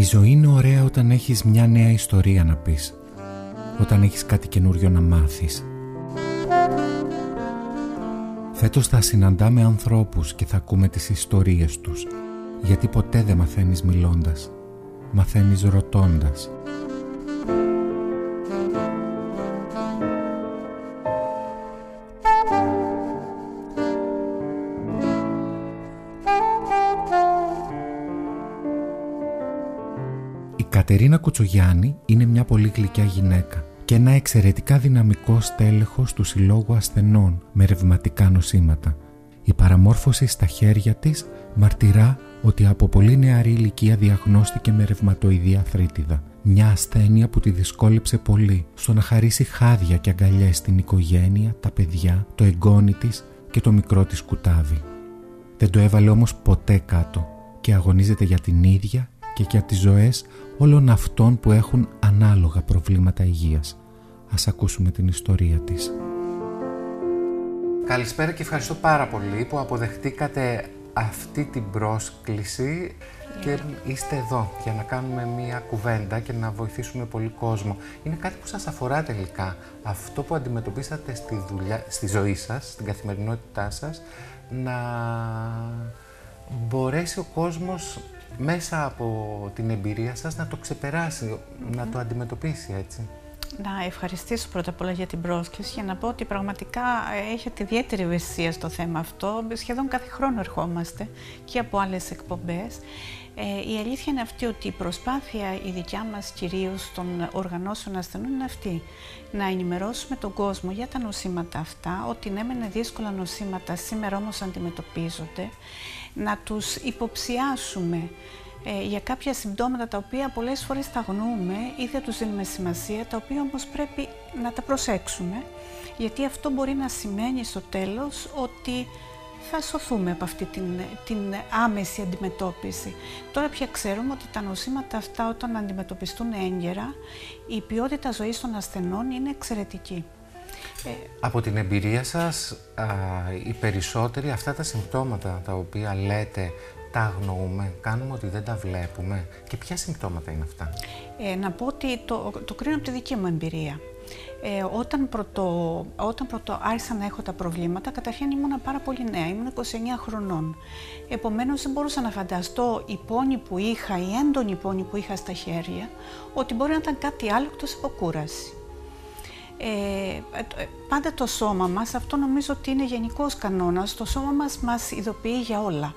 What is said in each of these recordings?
Η ζωή είναι ωραία όταν έχεις μια νέα ιστορία να πεις. Όταν έχεις κάτι καινούριο να μάθεις. Φέτος θα συναντάμε ανθρώπους και θα ακούμε τις ιστορίες τους. Γιατί ποτέ δεν μαθαίνεις μιλώντας. Μαθαίνεις ρωτώντας. Κατερίνα Κουτσογιάννη είναι μια πολύ γλυκιά γυναίκα και ένα εξαιρετικά δυναμικό στέλεχος του Συλλόγου Ασθενών με ρευματικά νοσήματα. Η παραμόρφωση στα χέρια της μαρτυρά ότι από πολύ νεαρή ηλικία διαγνώστηκε με ρευματοειδή αθρίτιδα. Μια ασθένεια που τη δυσκόλεψε πολύ στο να χαρίσει χάδια και αγκαλιές στην οικογένεια, τα παιδιά, το εγγόνι της και το μικρό της κουτάβι. Δεν το έβαλε όμως ποτέ κάτω και αγωνίζεται για την ίδια και για τις ζωές όλων αυτών που έχουν ανάλογα προβλήματα υγείας. Ας ακούσουμε την ιστορία της. Καλησπέρα και ευχαριστώ πάρα πολύ που αποδεχτήκατε αυτή την πρόσκληση και είστε εδώ για να κάνουμε μία κουβέντα και να βοηθήσουμε πολύ κόσμο. Είναι κάτι που σας αφορά τελικά. Αυτό που αντιμετωπίσατε στη, δουλειά, στη ζωή σας, στην καθημερινότητά σας, να μπορέσει ο κόσμος μέσα από την εμπειρία σας να το ξεπεράσει, να το αντιμετωπίσει έτσι. Να ευχαριστήσω πρώτα απ' όλα για την πρόσκληση για να πω ότι πραγματικά έχετε ιδιαίτερη ευαισθησία στο θέμα αυτό. Σχεδόν κάθε χρόνο ερχόμαστε και από άλλες εκπομπές. Ε, η αλήθεια είναι αυτή ότι η προσπάθεια η δικιά μας κυρίως των οργανώσεων ασθενών είναι αυτή. Να ενημερώσουμε τον κόσμο για τα νοσήματα αυτά, ότι ναι μεν δύσκολα νοσήματα σήμερα όμως αντιμετωπίζονται να τους υποψιάσουμε ε, για κάποια συμπτώματα τα οποία πολλές φορές τα αγνοούμε ή δεν τους δίνουμε σημασία, τα οποία όμως πρέπει να τα προσέξουμε, γιατί αυτό μπορεί να σημαίνει στο τέλος ότι θα σωθούμε από αυτή την, την άμεση αντιμετώπιση. Τώρα πια ξέρουμε ότι τα νοσήματα αυτά όταν αντιμετωπιστούν έγκαιρα, η ποιότητα ζωής των ασθενών είναι εξαιρετική. Ε, Από την εμπειρία σας, α, οι περισσότεροι αυτά τα συμπτώματα τα οποία λέτε τα αγνοούμε, κάνουμε ότι δεν τα βλέπουμε και ποια συμπτώματα είναι αυτά; Ε, να πω ότι το, το κρίνω από τη δική μου εμπειρία. Ε, όταν, πρωτο, όταν πρωτο άρχισα να έχω τα προβλήματα, καταρχήν ήμουν πάρα πολύ νέα, ήμουν 29 χρονών. Επομένως δεν μπορούσα να φανταστώ η πόνη που είχα, η έντονη πόνη που είχα στα χέρια, ότι μπορεί να ήταν κάτι άλλο εκτός από κούραση. Ε, ε, πάντα το σώμα μας, αυτό νομίζω ότι είναι γενικός κανόνας, το σώμα μας μας ειδοποιεί για όλα.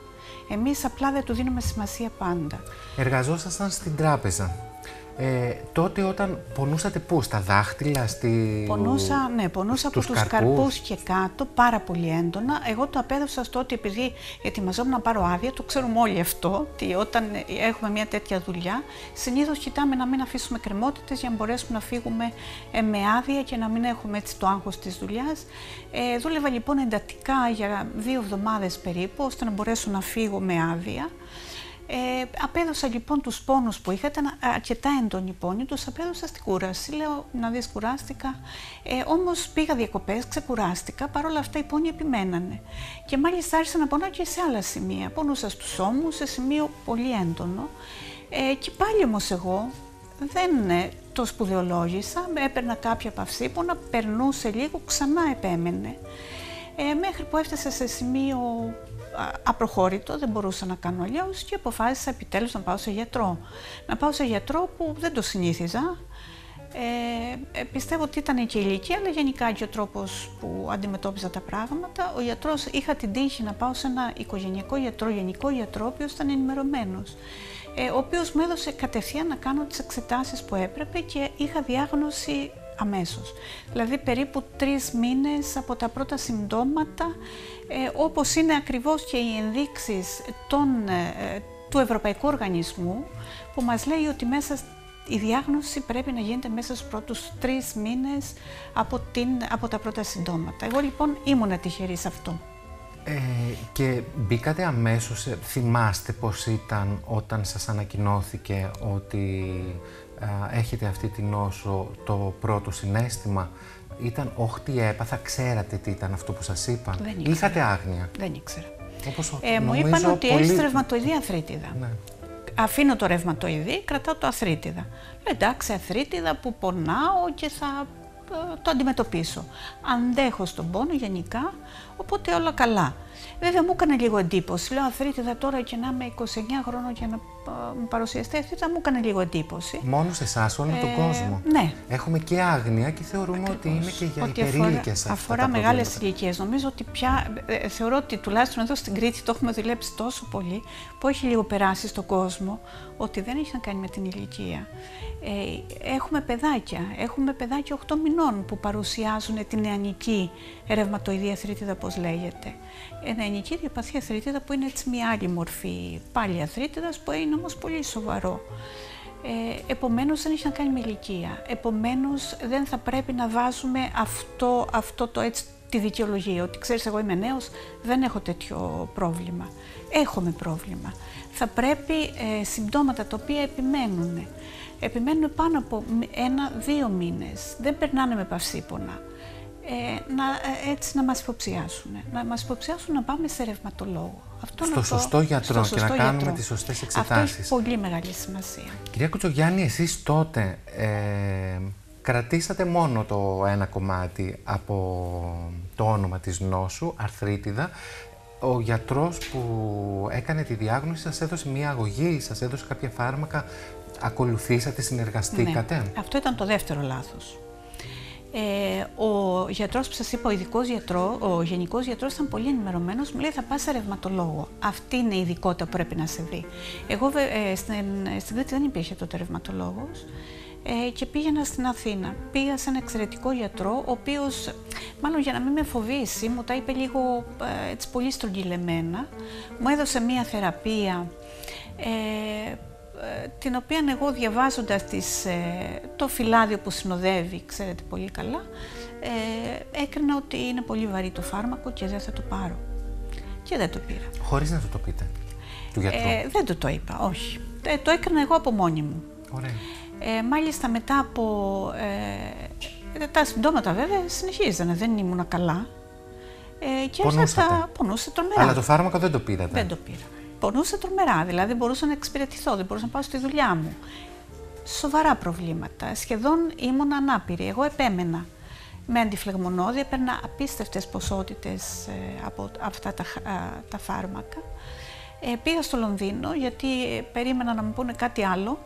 Εμείς απλά δεν του δίνουμε σημασία πάντα. Εργαζόσασταν στην τράπεζα. Ε, τότε όταν πονούσατε πού, στα δάχτυλα, στη... Πονούσα, ναι, πονούσα από τους καρπούς. και κάτω πάρα πολύ έντονα. Εγώ το απέδωσα στο ότι επειδή ετοιμαζόμουν να πάρω άδεια, το ξέρουμε όλοι αυτό, ότι όταν έχουμε μια τέτοια δουλειά, συνήθως κοιτάμε να μην αφήσουμε κρεμότητες για να μπορέσουμε να φύγουμε ε, με άδεια και να μην έχουμε έτσι το άγχος της δουλειάς. Ε, δούλευα λοιπόν εντατικά για δύο εβδομάδες περίπου, ώστε να μπορέσω να φύγω με άδεια. Ε, απέδωσα λοιπόν τους πόνους που είχα, ήταν αρκετά έντονοι πόνοι, τους απέδωσα στην κούραση. Λέω να δεις κουράστηκα, ε, όμως πήγα διακοπές, ξεκουράστηκα, παρόλα αυτά οι πόνοι επιμένανε. Και μάλιστα άρχισα να πονάω και σε άλλα σημεία. Πόνουσα στους ώμους, σε σημείο πολύ έντονο. Ε, και πάλι όμως εγώ δεν ε, το σπουδαιολόγησα, έπαιρνα κάποια παυσίπονα, περνούσε λίγο, ξανά επέμενε. Ε, μέχρι που έφτασε σε σημείο απροχώρητο, δεν μπορούσα να κάνω αλλιώς και αποφάσισα επιτέλους να πάω σε γιατρό. Να πάω σε γιατρό που δεν το συνήθιζα. Ε, ε, πιστεύω ότι ήταν και η ηλικία, αλλά γενικά και ο τρόπος που αντιμετώπιζα τα πράγματα. Ο γιατρός, είχα την τύχη να πάω σε ένα οικογενειακό γιατρό, γενικό γιατρό, ο οποίος ήταν ενημερωμένος. Ε, ο οποίος μου έδωσε κατευθείαν να κάνω τις εξετάσεις που έπρεπε και είχα διάγνωση αμέσως. Δηλαδή περίπου τρεις μήνες από τα πρώτα συμπτώματα, ε, όπως είναι ακριβώς και οι ενδείξεις των, ε, του Ευρωπαϊκού Οργανισμού, που μας λέει ότι μέσα η διάγνωση πρέπει να γίνεται μέσα στους πρώτους τρεις μήνες από, την, από τα πρώτα συμπτώματα. Εγώ λοιπόν ήμουν τυχερή σε αυτό. Ε, και μπήκατε αμέσως, ε, θυμάστε πώς ήταν όταν σας ανακοινώθηκε ότι έχετε αυτή την νόσο το πρώτο συνέστημα; Ήταν όχι τι έπαθα, ξέρατε τι ήταν αυτό που σας είπαν. Δεν Είχατε άγνοια; Δεν ήξερα. Όπως, ε, μου είπαν ότι πολύ... έχεις τρευματοειδή αθρίτιδα. Ναι. αφήνω το ρευματοειδή, κρατάω το αθρίτιδα. Λέω εντάξει, αθρίτιδα που πονάω και θα ε, το αντιμετωπίσω. Αντέχω στον πόνο γενικά, οπότε όλα καλά. Βέβαια μου έκανε λίγο εντύπωση. Λέω αθρίτιδα τώρα και να είμαι 29 χρόνων και να μου παρουσιαστεί θα μου έκανε λίγο εντύπωση. Μόνο σε εσάς, όλο τον ε, κόσμο. Ναι. Έχουμε και άγνοια και θεωρούμε ότι είναι και για υπερήλικες αυτά. Αφορά μεγάλες ηλικίες. Νομίζω ότι πια ε, θεωρώ ότι τουλάχιστον εδώ στην Κρήτη το έχουμε δουλέψει τόσο πολύ που έχει λίγο περάσει στον κόσμο ότι δεν έχει να κάνει με την ηλικία. Ε, έχουμε παιδάκια, έχουμε παιδάκια 8 μηνών που παρουσιάζουν την νεανική ρευματοειδή αθρίτιδα, όπως λέγεται. Ε, νεανική διαπαθή αθρίτιδα που είναι έτσι μια άλλη μορφή πάλι αθρίτιδα που είναι όμως πολύ σοβαρό. Ε, επομένως δεν έχει να κάνει με ηλικία. Επομένως δεν θα πρέπει να βάζουμε αυτό, αυτό το έτσι τη δικαιολογία, ότι ξέρεις εγώ είμαι νέος, δεν έχω τέτοιο πρόβλημα. Έχουμε πρόβλημα. Θα πρέπει ε, συμπτώματα τα οποία επιμένουν, επιμένουν πάνω από ένα-δύο μήνες, δεν περνάνε με παυσίπονα, ε, να, ε, έτσι να μας υποψιάσουν, να μας υποψιάσουν να πάμε σε ρευματολόγο. Αυτό στο σωστό γιατρό και να κάνουμε τις σωστές εξετάσεις. Αυτό έχει πολύ μεγάλη σημασία. Κυρία Κουτσογιάννη, εσείς τότε ε, κρατήσατε μόνο το ένα κομμάτι από το όνομα της νόσου, αρθρίτιδα. Ο γιατρός που έκανε τη διάγνωση σας έδωσε μία αγωγή, σας έδωσε κάποια φάρμακα, ακολουθήσατε, συνεργαστήκατε; Ναι. Αυτό ήταν το δεύτερο λάθος. Ε, ο γιατρός που σας είπα, ο ειδικός γιατρό, ο γενικός γιατρός ήταν πολύ ενημερωμένος. Μου λέει: Θα πας σε ρευματολόγο. Αυτή είναι η ειδικότητα που πρέπει να σε βρει. Εγώ ε, στην, στην Κρήτη δεν υπήρχε τότε ρευματολόγος ε, και πήγαινα στην Αθήνα. Πήγα σε ένα εξαιρετικό γιατρό, ο οποίος, μάλλον για να μην με φοβήσει, μου τα είπε λίγο ε, έτσι πολύ στρογγυλεμένα. Μου έδωσε μία θεραπεία. Ε, την οποία εγώ διαβάζοντας τις, ε, το φυλάδιο που συνοδεύει, ξέρετε πολύ καλά, ε, έκρινα ότι είναι πολύ βαρύ το φάρμακο και δεν θα το πάρω. Και δεν το πήρα. Χωρίς να το το πείτε, του γιατρού. Ε, δεν το το είπα, όχι. Ε, το έκρινα εγώ από μόνη μου. Ωραία. Ε, μάλιστα μετά από... Ε, τα συμπτώματα βέβαια συνεχίζανε, δεν ήμουν καλά. Ε, και Πονούσατε. πονούσε τρομερά. Αλλά το φάρμακο δεν το πήρατε. Δεν το πήρα πονούσε τρομερά, δηλαδή μπορούσα να εξυπηρετηθώ, δεν μπορούσα να πάω στη δουλειά μου. Σοβαρά προβλήματα, σχεδόν ήμουν ανάπηρη, εγώ επέμενα. Με αντιφλεγμονώδη έπαιρνα απίστευτες ποσότητες ε, από αυτά τα, τα φάρμακα. Ε, πήγα στο Λονδίνο γιατί περίμενα να μου πούνε κάτι άλλο.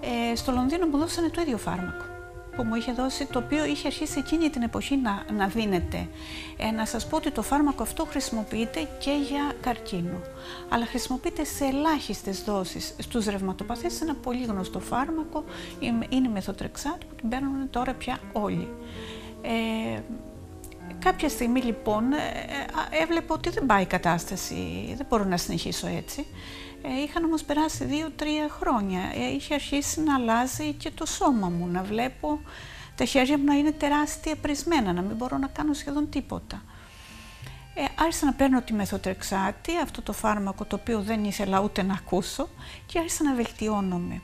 Ε, στο Λονδίνο μου δώσανε το ίδιο φάρμακο που μου είχε δώσει, το οποίο είχε αρχίσει εκείνη την εποχή να, να δίνεται. Ε, να σας πω ότι το φάρμακο αυτό χρησιμοποιείται και για καρκίνο, αλλά χρησιμοποιείται σε ελάχιστες δόσεις στους ρευματοπαθείς. Είναι ένα πολύ γνωστό φάρμακο, είναι η μεθοτρεξάτη που την παίρνουν τώρα πια όλοι. Ε, κάποια στιγμή λοιπόν ε, ε, έβλεπα ότι δεν πάει η κατάσταση, δεν μπορώ να συνεχίσω έτσι. Ε, είχαν όμως περάσει δύο-τρία χρόνια. Ε, είχε αρχίσει να αλλάζει και το σώμα μου, να βλέπω τα χέρια μου να είναι τεράστια πρισμένα, να μην μπορώ να κάνω σχεδόν τίποτα. Ε, άρχισα να παίρνω τη μεθοτρεξάτη, αυτό το φάρμακο το οποίο δεν ήθελα ούτε να ακούσω και άρχισα να βελτιώνομαι.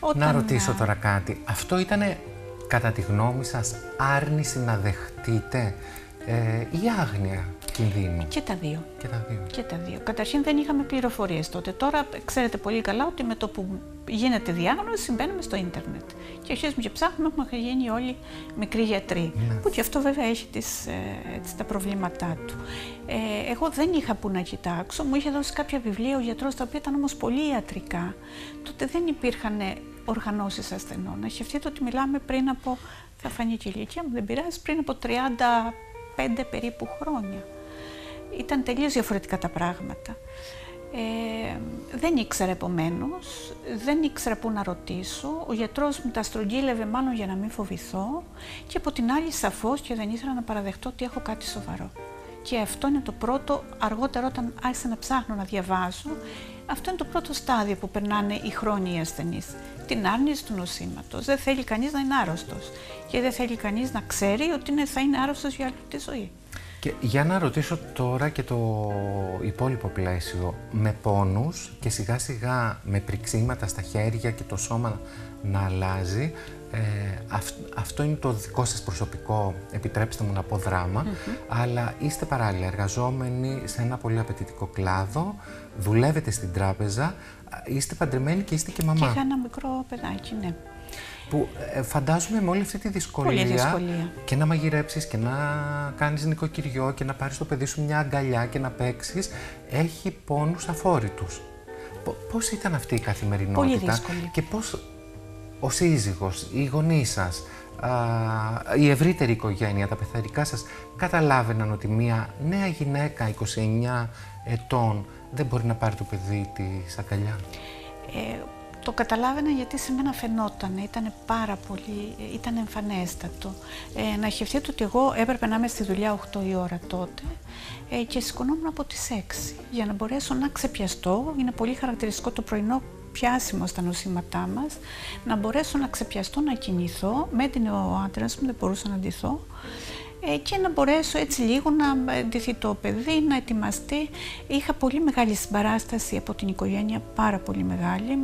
Όταν... Να ρωτήσω τώρα κάτι. Αυτό ήταν κατά τη γνώμη σας άρνηση να δεχτείτε ε, ή άγνοια κινδύνου. Και τα δύο. Και τα δύο. Και τα δύο. Καταρχήν δεν είχαμε πληροφορίες τότε. Τώρα ξέρετε πολύ καλά ότι με το που γίνεται διάγνωση μπαίνουμε στο ίντερνετ. Και αρχίζουμε και ψάχνουμε, έχουμε γίνει όλοι μικροί γιατροί. Ναι. Που και αυτό βέβαια έχει τις, ε, έτσι, τα προβλήματά του. Ε, εγώ δεν είχα που να κοιτάξω. Μου είχε δώσει κάποια βιβλία ο γιατρός, τα οποία ήταν όμως πολύ ιατρικά. Τότε δεν υπήρχαν οργανώσεις ασθενών. Να σκεφτείτε ότι μιλάμε πριν από, θα φανεί και η ηλικία μου, δεν πειράζει, πριν από 35 περίπου χρόνια ήταν τελείως διαφορετικά τα πράγματα. Ε, δεν ήξερα επομένως, δεν ήξερα πού να ρωτήσω. Ο γιατρός μου τα στρογγύλευε μάλλον για να μην φοβηθώ και από την άλλη σαφώς και δεν ήθελα να παραδεχτώ ότι έχω κάτι σοβαρό. Και αυτό είναι το πρώτο, αργότερα όταν άρχισα να ψάχνω να διαβάζω, αυτό είναι το πρώτο στάδιο που περνάνε οι χρόνιοι ασθενείς. Την άρνηση του νοσήματος. Δεν θέλει κανείς να είναι άρρωστος και δεν θέλει κανείς να ξέρει ότι θα είναι άρρωστος για όλη τη ζωή. Και για να ρωτήσω τώρα και το υπόλοιπο πλαίσιο, με πόνους και σιγά σιγά με πριξίματα στα χέρια και το σώμα να αλλάζει, Ε, αυτό είναι το δικό σας προσωπικό, επιτρέψτε μου να πω δράμα, αλλά είστε παράλληλα εργαζόμενοι σε ένα πολύ απαιτητικό κλάδο, δουλεύετε στην τράπεζα, είστε παντρεμένοι και είστε και μαμά. Και είχα ένα μικρό παιδάκι, ναι. Που ε, φαντάζομαι με όλη αυτή τη δυσκολία, δυσκολία, και να μαγειρέψεις και να κάνεις νοικοκυριό και να πάρεις το παιδί σου μια αγκαλιά και να παίξεις, έχει πόνους αφόρητους. Πώς ήταν αυτή η καθημερινότητα και πώς ο σύζυγος, οι γονείς σας, η ευρύτερη οικογένεια, τα πεθαρικά σας καταλάβαιναν ότι μια νέα γυναίκα 29 ετών δεν μπορεί να πάρει το παιδί της αγκαλιά; Ε, το καταλάβαινα γιατί σε μένα φαινόταν, ήταν πάρα πολύ, ήταν εμφανέστατο. Ε, να σκεφτείτε ότι εγώ έπρεπε να είμαι στη δουλειά 8 η ώρα τότε ε, και σηκωνόμουν από τις 6 για να μπορέσω να ξεπιαστώ. Είναι πολύ χαρακτηριστικό το πρωινό πιάσιμο στα νοσήματά μας, να μπορέσω να ξεπιαστώ, να κινηθώ, με την ο άντρας μου δεν μπορούσα να ντυθώ ε, και να μπορέσω έτσι λίγο να ντυθεί το παιδί, να ετοιμαστεί. Είχα πολύ μεγάλη συμπαράσταση από την οικογένεια, πάρα πολύ μεγάλη.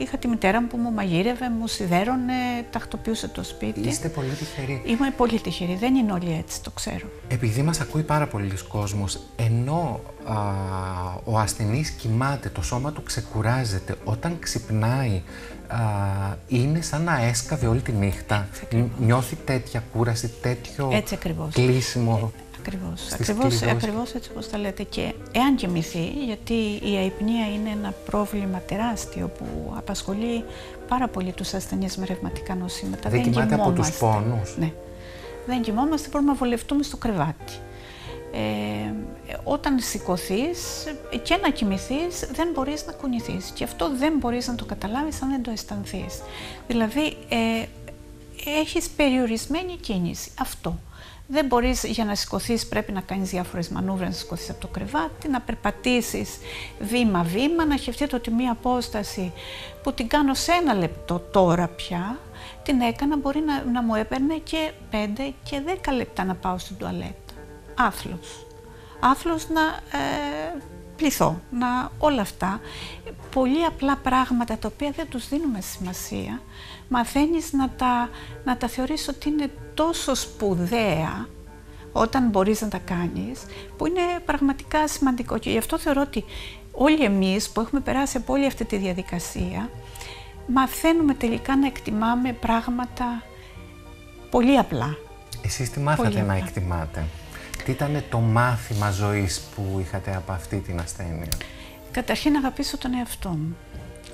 Είχα τη μητέρα μου που μου μαγείρευε, μου σιδέρωνε, τακτοποιούσε το σπίτι. Είστε πολύ τυχεροί. Είμαι πολύ τυχερή, δεν είναι όλοι έτσι, το ξέρω. Επειδή μας ακούει πάρα πολλοί κόσμος, ενώ α, ο ασθενής κοιμάται, το σώμα του ξεκουράζεται, όταν ξυπνάει α, είναι σαν να έσκαβε όλη τη νύχτα. Νιώθει τέτοια κούραση, τέτοιο έτσι ακριβώς. κλείσιμο. Ε, ακριβώς, ακριβώς, ακριβώς έτσι όπως τα λέτε. Και εάν κοιμηθεί, γιατί η αϊπνία είναι ένα πρόβλημα τεράστιο που απασχολεί πάρα πολύ τους ασθενείς με ρευματικά νοσήματα. Δεν, Δεν κοιμάται από τους πόνους. Ναι. Δεν κοιμόμαστε, μπορούμε να βολευτούμε στο κρεβάτι. Ε, όταν σηκωθείς και να κοιμηθείς, δεν μπορείς να κουνηθείς. Και αυτό δεν μπορείς να το καταλάβεις αν δεν το αισθανθείς. Δηλαδή, ε, έχεις περιορισμένη κίνηση. Αυτό. Δεν μπορείς για να σηκωθείς πρέπει να κάνεις διάφορες μανούβρες, να σηκωθείς από το κρεβάτι, να περπατήσεις βήμα-βήμα, να σκεφτείτε ότι μία απόσταση που την κάνω σε ένα λεπτό τώρα πια, την έκανα μπορεί να, να μου έπαιρνε και 5 και 10 λεπτά να πάω στην τουαλέτα άθλος. Άθλος να ε, πληθώ, να όλα αυτά. Πολύ απλά πράγματα τα οποία δεν τους δίνουμε σημασία. Μαθαίνεις να τα, να τα θεωρείς ότι είναι τόσο σπουδαία όταν μπορείς να τα κάνεις, που είναι πραγματικά σημαντικό. Και γι' αυτό θεωρώ ότι όλοι εμείς που έχουμε περάσει από όλη αυτή τη διαδικασία, μαθαίνουμε τελικά να εκτιμάμε πράγματα πολύ απλά. Εσείς τι μάθατε να εκτιμάτε; Τι ήταν το μάθημα ζωής που είχατε από αυτή την ασθένεια; Καταρχήν να αγαπήσω τον εαυτό μου.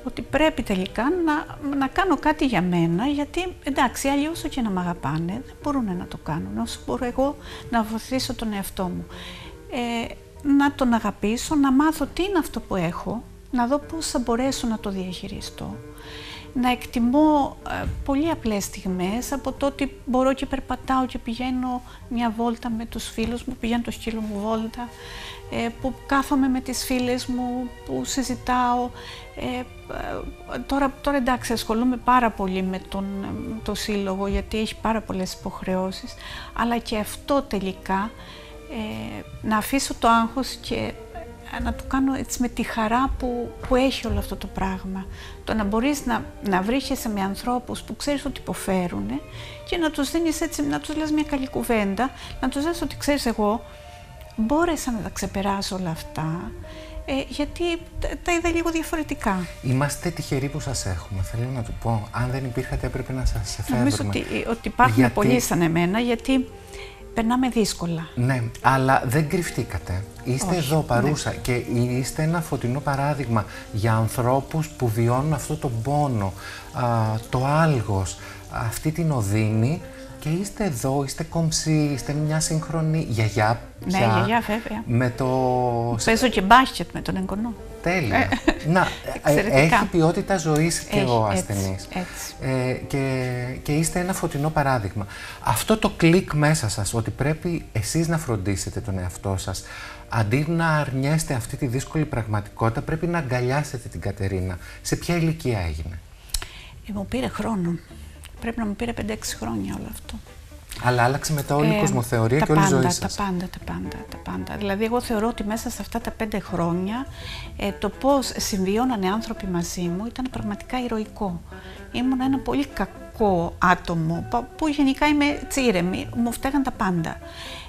Ότι πρέπει τελικά να, να κάνω κάτι για μένα, γιατί εντάξει, άλλοι όσο και να με αγαπάνε, δεν μπορούν να το κάνουν. Όσο μπορώ εγώ να βοηθήσω τον εαυτό μου. Ε, να τον αγαπήσω, να μάθω τι είναι αυτό που έχω, να δω πώς θα μπορέσω να το διαχειριστώ να εκτιμώ ε, πολύ απλές στιγμές από το ότι μπορώ και περπατάω και πηγαίνω μια βόλτα με τους φίλους μου, πηγαίνω το σκύλο μου βόλτα, ε, που κάθομαι με τις φίλες μου, που συζητάω. Ε, τώρα, τώρα εντάξει ασχολούμαι πάρα πολύ με τον το σύλλογο γιατί έχει πάρα πολλές υποχρεώσεις, αλλά και αυτό τελικά να αφήσω το άγχος και να το κάνω έτσι με τη χαρά που, που έχει όλο αυτό το πράγμα. Το να μπορείς να, να βρίσκεσαι με ανθρώπους που ξέρεις ότι υποφέρουν και να τους δίνεις έτσι, να τους λες μια καλή κουβέντα, να τους λες ότι ξέρεις εγώ μπόρεσα να τα ξεπεράσω όλα αυτά, ε, γιατί τα είδα λίγο διαφορετικά. Είμαστε τυχεροί που σας έχουμε, θέλω να του πω. Αν δεν υπήρχατε έπρεπε να σας εφεύρουμε. Νομίζω ότι, ότι υπάρχουν γιατί... πολλοί σαν εμένα, γιατί περνάμε δύσκολα. Ναι, αλλά δεν κρυφτήκατε. Είστε εδώ ναι. παρούσα και είστε ένα φωτεινό παράδειγμα για ανθρώπους που βιώνουν αυτό το πόνο, το άλγος, αυτή την οδύνη και είστε εδώ, είστε κομψοί, είστε μια σύγχρονη γιαγιά Ναι, γιαγιά βέβαια. Με το... Παίζω και μπάσκετ με τον εγγονό. Τέλεια. Ε, Να, ε, έχει ποιότητα ζωής και ο ασθενής. Ε, και, και είστε ένα φωτεινό παράδειγμα. Αυτό το κλικ μέσα σας, ότι πρέπει εσείς να φροντίσετε τον εαυτό σας, αντί να αρνιέστε αυτή τη δύσκολη πραγματικότητα, πρέπει να αγκαλιάσετε την Κατερίνα. Σε ποια ηλικία έγινε; Ε, μου πήρε χρόνο. Πρέπει να μου πήρε 5-6 χρόνια όλο αυτό. Αλλά άλλαξε μετά όλη η ε, κοσμοθεωρία και όλη η ζωή σας. Τα πάντα, τα πάντα, τα πάντα. Δηλαδή, εγώ θεωρώ ότι μέσα σε αυτά τα πέντε χρόνια ε, το πώς συμβιώνανε άνθρωποι μαζί μου ήταν πραγματικά ηρωικό. Ήμουν ένα πολύ κακό κακό άτομο, που γενικά είμαι τσίρεμη, μου φταίγαν τα πάντα.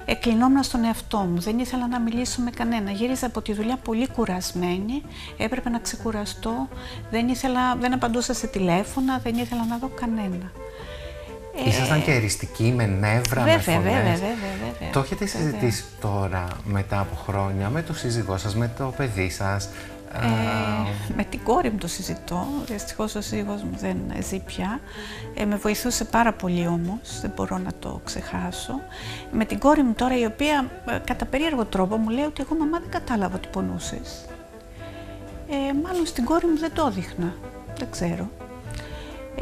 Εκλεινόμουν στον εαυτό μου, δεν ήθελα να μιλήσω με κανένα. Γύριζα από τη δουλειά πολύ κουρασμένη, έπρεπε να ξεκουραστώ, δεν, ήθελα, δεν απαντούσα σε τηλέφωνα, δεν ήθελα να δω κανένα. Ήσασταν και εριστικοί με νεύρα, βέβαια, με φωνές. Βέβαια, βέβαια, βέβαια. Το έχετε συζητήσει τώρα μετά από χρόνια με το σύζυγό σας, με το παιδί σας. Ε, με την κόρη μου το συζητώ. Δυστυχώς ο σύζυγός μου δεν ζει πια. Ε, με βοηθούσε πάρα πολύ όμως, δεν μπορώ να το ξεχάσω. Με την κόρη μου τώρα, η οποία ε, κατά περίεργο τρόπο μου λέει ότι εγώ μαμά δεν κατάλαβα ότι πονούσες. Ε, μάλλον στην κόρη μου δεν το δείχνα. Δεν ξέρω.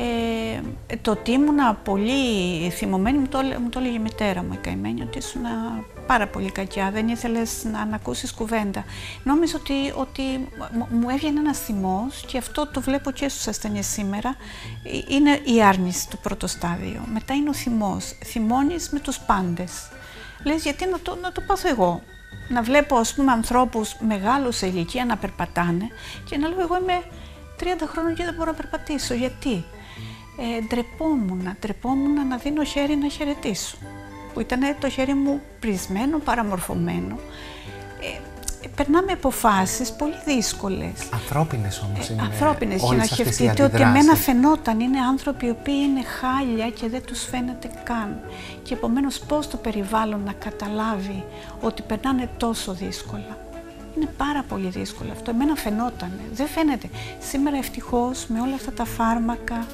Ε, το ότι ήμουνα πολύ θυμωμένη μου το, μου το έλεγε η μητέρα μου η καημένη ότι ήσουν πάρα πολύ κακιά, δεν ήθελες να, να ακούσεις κουβέντα. Νόμιζα ότι, ότι μου έβγαινε ένας θυμός και αυτό το βλέπω και στους ασθενείς σήμερα, ε, είναι η άρνηση το πρώτο στάδιο. Μετά είναι ο θυμός, θυμώνεις με τους πάντες. Λες γιατί να το, να το πάθω εγώ, να βλέπω ας πούμε ανθρώπους μεγάλους σε ηλικία να περπατάνε και να λέω εγώ είμαι 30 χρόνων και δεν μπορώ να περπατήσω. Γιατί; Ε, ντρεπόμουν, ντρεπόμουν να δίνω χέρι να χαιρετήσω. Που ήταν το χέρι μου πρισμένο, παραμορφωμένο. Ε, περνάμε αποφάσεις πολύ δύσκολες. Ανθρώπινες όμως ε, είναι. Ανθρώπινες. Και να σκεφτείτε ότι εμένα φαινόταν είναι άνθρωποι οι οποίοι είναι χάλια και δεν τους φαίνεται καν. Και επομένως, πώς το περιβάλλον να καταλάβει ότι περνάνε τόσο δύσκολα. Είναι πάρα πολύ δύσκολο αυτό. Εμένα φαινόταν. Δεν φαίνεται. Σήμερα ευτυχώς με όλα αυτά τα φάρμακα,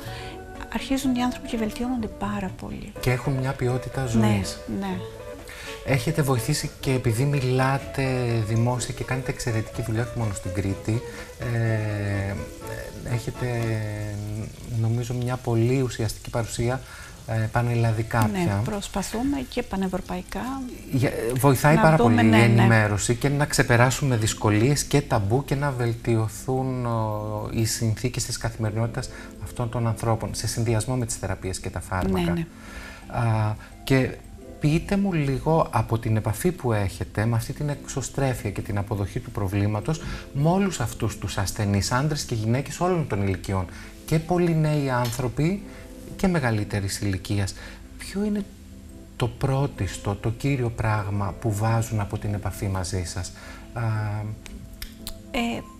αρχίζουν οι άνθρωποι και βελτιώνονται πάρα πολύ. Και έχουν μια ποιότητα ζωής. Ναι, ναι. Έχετε βοηθήσει και επειδή μιλάτε δημόσια και κάνετε εξαιρετική δουλειά και μόνο στην Κρήτη, ε, έχετε νομίζω μια πολύ ουσιαστική παρουσία ε, πανελλαδικά ναι, πια. προσπαθούμε και πανευρωπαϊκά. βοηθάει πάρα πολύ ναι, η ναι. ενημέρωση και να ξεπεράσουμε δυσκολίες και ταμπού και να βελτιωθούν οι συνθήκες της καθημερινότητας αυτών των ανθρώπων σε συνδυασμό με τις θεραπείες και τα φάρμακα. Ναι, Α, και πείτε μου λίγο από την επαφή που έχετε με αυτή την εξωστρέφεια και την αποδοχή του προβλήματος με όλους αυτούς τους ασθενείς, άντρες και γυναίκες όλων των ηλικιών και πολλοί νέοι άνθρωποι και μεγαλύτερης ηλικίας. Ποιο είναι το πρώτιστο, το κύριο πράγμα που βάζουν από την επαφή μαζί σας;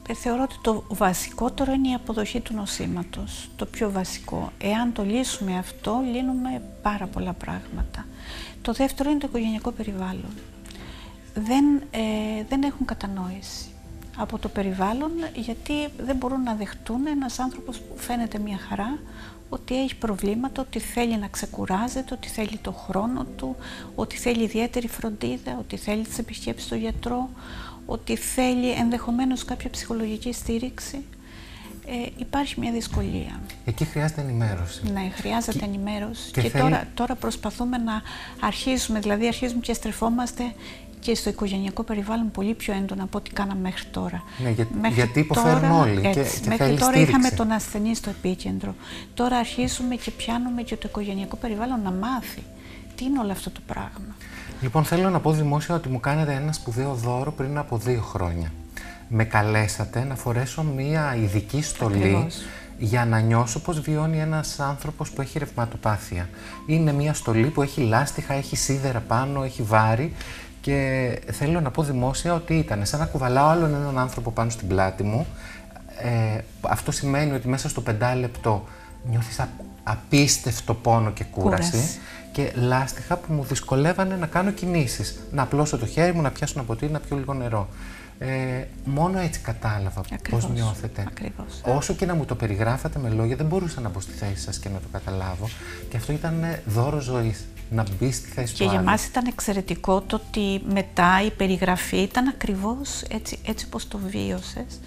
Ε, θεωρώ ότι το βασικότερο είναι η αποδοχή του νοσήματος. Το πιο βασικό. Εάν το λύσουμε αυτό, λύνουμε πάρα πολλά πράγματα. Το δεύτερο είναι το οικογενειακό περιβάλλον. Δεν, ε, δεν έχουν κατανόηση από το περιβάλλον γιατί δεν μπορούν να δεχτούν ένας άνθρωπος που φαίνεται μια χαρά ότι έχει προβλήματα, ότι θέλει να ξεκουράζεται, ότι θέλει το χρόνο του, ότι θέλει ιδιαίτερη φροντίδα, ότι θέλει τις επισκέψεις στο γιατρό, ότι θέλει ενδεχομένως κάποια ψυχολογική στήριξη. Ε, υπάρχει μια δυσκολία. Εκεί χρειάζεται ενημέρωση. Ναι, χρειάζεται και... ενημέρωση. Και, τώρα, τώρα προσπαθούμε να αρχίσουμε, δηλαδή αρχίζουμε και στρεφόμαστε και στο οικογενειακό περιβάλλον πολύ πιο έντονα από ό,τι κάναμε μέχρι τώρα. Ναι, για, γιατί υποφέρουν όλοι. Έτσι, και, μέχρι τώρα είχαμε τον ασθενή στο επίκεντρο. Τώρα αρχίζουμε και πιάνουμε και το οικογενειακό περιβάλλον να μάθει τι είναι όλο αυτό το πράγμα. Λοιπόν, θέλω να πω δημόσια ότι μου κάνετε ένα σπουδαίο δώρο πριν από δύο χρόνια. Με καλέσατε να φορέσω μία ειδική στολή για να νιώσω πώς βιώνει ένας άνθρωπος που έχει ρευματοπάθεια. Είναι μία στολή που έχει λάστιχα, έχει σίδερα πάνω, έχει βάρη και θέλω να πω δημόσια ότι ήταν σαν να κουβαλάω άλλον έναν άνθρωπο πάνω στην πλάτη μου. Ε, αυτό σημαίνει ότι μέσα στο πεντάλεπτο νιώθεις απίστευτο πόνο και κούραση, και λάστιχα που μου δυσκολεύανε να κάνω κινήσεις. Να απλώσω το χέρι μου, να πιάσω ένα ποτήρι, να πιω λίγο νερό. Ε, μόνο έτσι κατάλαβα πώς πώς νιώθετε. Ακριβώς. Όσο και να μου το περιγράφατε με λόγια, δεν μπορούσα να μπω στη θέση σας και να το καταλάβω. Και αυτό ήταν δώρο ζωής να μπει στη θέση και του Και για μας ήταν εξαιρετικό το ότι μετά η περιγραφή ήταν ακριβώς έτσι, έτσι όπως το βίωσες.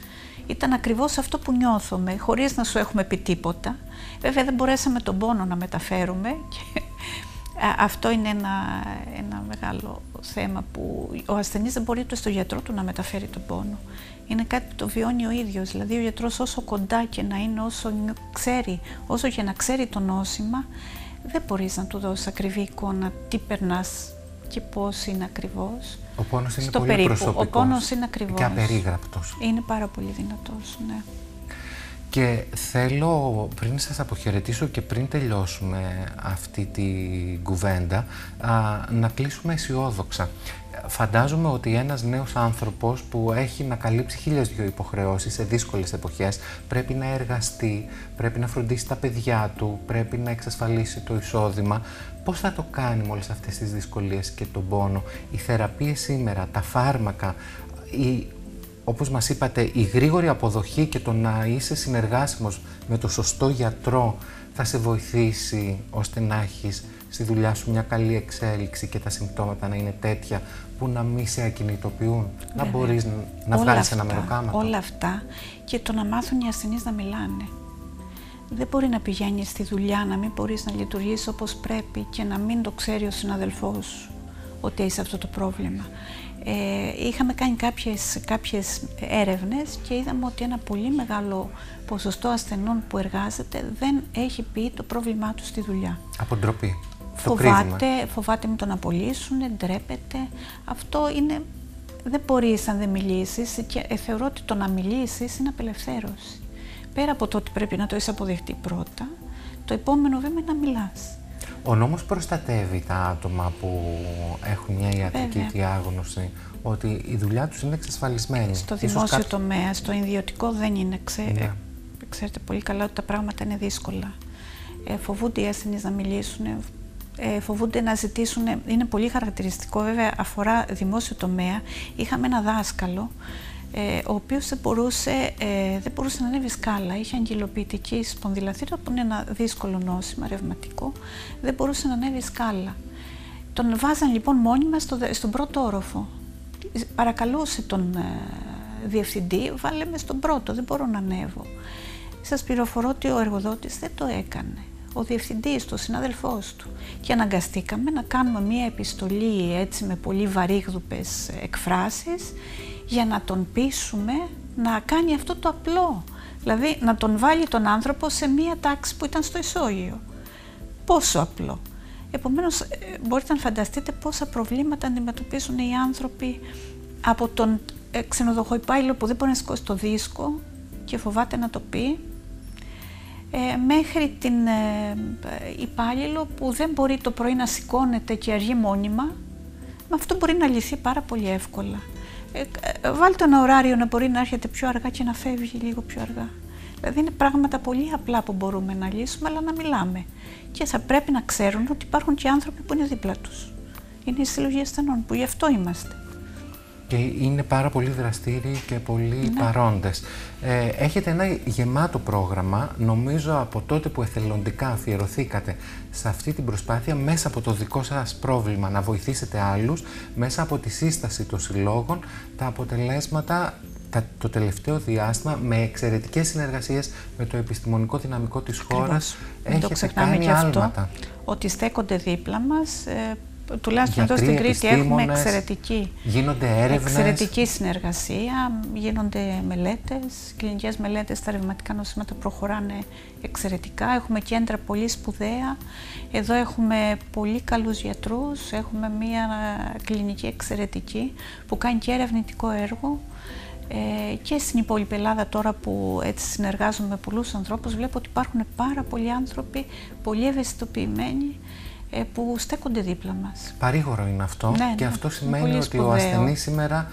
Ήταν ακριβώς αυτό που νιώθουμε, χωρίς να σου έχουμε πει τίποτα. Βέβαια δεν μπορέσαμε τον πόνο να μεταφέρουμε και αυτό είναι ένα, ένα μεγάλο θέμα που ο ασθενής δεν μπορεί ούτε στο γιατρό του να μεταφέρει τον πόνο. Είναι κάτι που το βιώνει ο ίδιος, δηλαδή ο γιατρός όσο κοντά και να είναι, όσο ξέρει, όσο και να ξέρει το νόσημα, δεν μπορείς να του δώσεις ακριβή εικόνα τι περνάς και πώς είναι ακριβώς. Ο πόνος είναι πολύ προσωπικός Ο πόνος είναι ακριβώς. Και απερίγραπτος. Είναι πάρα πολύ δυνατός, ναι. Και θέλω πριν σας αποχαιρετήσω και πριν τελειώσουμε αυτή την κουβέντα να κλείσουμε αισιόδοξα. Φαντάζομαι ότι ένας νέος άνθρωπος που έχει να καλύψει χίλιες δυο υποχρεώσεις σε δύσκολες εποχές πρέπει να εργαστεί, πρέπει να φροντίσει τα παιδιά του, πρέπει να εξασφαλίσει το εισόδημα. Πώς θα το κάνει με όλες αυτές τις δυσκολίες και τον πόνο; Οι θεραπείες σήμερα, τα φάρμακα, η, όπως μας είπατε, η γρήγορη αποδοχή και το να είσαι συνεργάσιμος με το σωστό γιατρό θα σε βοηθήσει ώστε να έχεις στη δουλειά σου μια καλή εξέλιξη και τα συμπτώματα να είναι τέτοια που να μην σε ακινητοποιούν, να μπορείς να βγάλεις ένα μεροκάματο. Όλα αυτά και το να μάθουν οι ασθενείς να μιλάνε. Δεν μπορεί να πηγαίνει στη δουλειά, να μην μπορείς να λειτουργήσει όπως πρέπει και να μην το ξέρει ο συναδελφός σου ότι έχει αυτό το πρόβλημα. Ε, είχαμε κάνει κάποιες, κάποιες έρευνες και είδαμε ότι ένα πολύ μεγάλο ποσοστό ασθενών που εργάζεται δεν έχει πει το πρόβλημά τους στη δουλειά. Από ντροπή. Φοβάται, φοβάται με το να απολύσουν, ντρέπεται. Αυτό είναι, δεν μπορείς αν δεν μιλήσεις και ε, θεωρώ ότι το να μιλήσεις είναι απελευθέρωση. Πέρα από το ότι πρέπει να το έχει αποδεχτεί πρώτα, το επόμενο βήμα είναι να μιλάς. Ο νόμος προστατεύει τα άτομα που έχουν μια ιατρική διάγνωση, ότι η δουλειά τους είναι εξασφαλισμένη. Στο δημόσιο τομέα, στο ιδιωτικό δεν είναι. Ξέ... Ναι. Ξέρετε πολύ καλά ότι τα πράγματα είναι δύσκολα. Ε, φοβούνται οι ασθενείς να μιλήσουν, ε, φοβούνται να ζητήσουν, είναι πολύ χαρακτηριστικό βέβαια αφορά δημόσιο τομέα. Είχαμε ένα δάσκαλο ε, ο οποίος δεν μπορούσε, ε, δεν μπορούσε να ανέβει σκάλα, είχε αγγελοποιητική σπονδυλαθήρα που είναι ένα δύσκολο νόσημα ρευματικό, δεν μπορούσε να ανέβει σκάλα. Τον βάζαν λοιπόν μόνιμα στο, στον πρώτο όροφο. Παρακαλούσε τον ε, διευθυντή, βάλε με στον πρώτο, δεν μπορώ να ανέβω. Σας πληροφορώ ότι ο εργοδότης δεν το έκανε ο διευθυντής του, ο συνάδελφός του. Και αναγκαστήκαμε να κάνουμε μία επιστολή έτσι με πολύ βαρύγδουπες εκφράσεις για να τον πείσουμε να κάνει αυτό το απλό. Δηλαδή να τον βάλει τον άνθρωπο σε μία τάξη που ήταν στο ισόγειο. Πόσο απλό. Επομένως ε, μπορείτε να φανταστείτε πόσα προβλήματα αντιμετωπίζουν οι άνθρωποι από τον ε, ξενοδοχό υπάλληλο που δεν μπορεί να σηκώσει το δίσκο και φοβάται να το πει ε, μέχρι την ε, υπάλληλο που δεν μπορεί το πρωί να σηκώνεται και αργεί μόνιμα, με αυτό μπορεί να λυθεί πάρα πολύ εύκολα. Ε, ε, βάλτε ένα ωράριο να μπορεί να έρχεται πιο αργά και να φεύγει λίγο πιο αργά. Δηλαδή είναι πράγματα πολύ απλά που μπορούμε να λύσουμε, αλλά να μιλάμε. Και θα πρέπει να ξέρουν ότι υπάρχουν και άνθρωποι που είναι δίπλα τους. Είναι η συλλογή ασθενών, που γι' αυτό είμαστε και είναι πάρα πολύ δραστήριοι και πολύ ναι. παρόντες. Ε, έχετε ένα γεμάτο πρόγραμμα, νομίζω από τότε που εθελοντικά αφιερωθήκατε σε αυτή την προσπάθεια μέσα από το δικό σας πρόβλημα να βοηθήσετε άλλους, μέσα από τη σύσταση των συλλόγων, τα αποτελέσματα το τελευταίο διάστημα με εξαιρετικές συνεργασίες με το επιστημονικό δυναμικό της χώρας έχετε κάνει άλματα. ότι στέκονται δίπλα μας, ε, τουλάχιστον εδώ στην Κρήτη έχουμε εξαιρετική, γίνονται έρευνες. εξαιρετική συνεργασία, γίνονται μελέτες, κλινικές μελέτες στα ρευματικά νοσήματα προχωράνε εξαιρετικά, έχουμε κέντρα πολύ σπουδαία, εδώ έχουμε πολύ καλούς γιατρούς, έχουμε μία κλινική εξαιρετική που κάνει και ερευνητικό έργο. Ε, και στην υπόλοιπη Ελλάδα τώρα που έτσι συνεργάζομαι με πολλούς ανθρώπους βλέπω ότι υπάρχουν πάρα πολλοί άνθρωποι πολύ ευαισθητοποιημένοι. ε, που στέκονται δίπλα μας. Παρήγορο είναι αυτό ναι, και ναι, αυτό σημαίνει ότι ο ασθενής σήμερα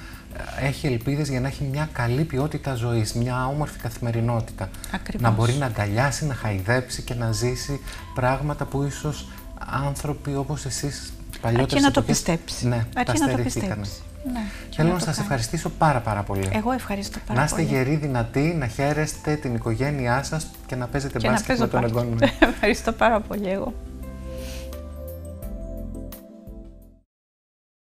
ε, έχει ελπίδες για να έχει μια καλή ποιότητα ζωής, μια όμορφη καθημερινότητα. Ακριβώς. Να μπορεί να αγκαλιάσει, να χαϊδέψει και να ζήσει πράγματα που ίσως άνθρωποι όπως εσείς παλιότερες Αρκεί να το πιστέψει. Ναι, Αρκεί να το πιστέψει. Ναι, Θέλω να, σας ευχαριστήσω πάρα πάρα πολύ. Εγώ ευχαριστώ πάρα να είστε πολύ. γεροί, δυνατοί, να χαίρεστε την οικογένειά σας και να παίζετε μπάσκετ με τον εγγόνι Ευχαριστώ πάρα πολύ εγώ.